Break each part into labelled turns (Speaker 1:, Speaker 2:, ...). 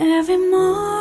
Speaker 1: Every morning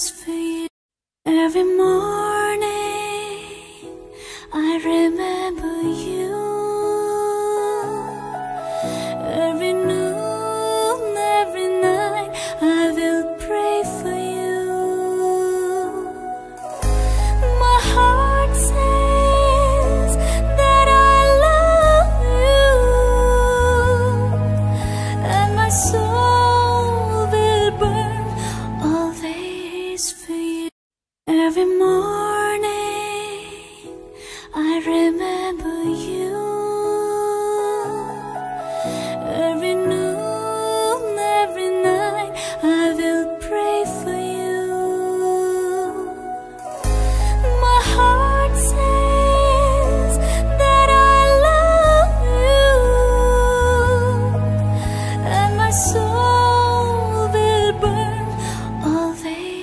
Speaker 1: always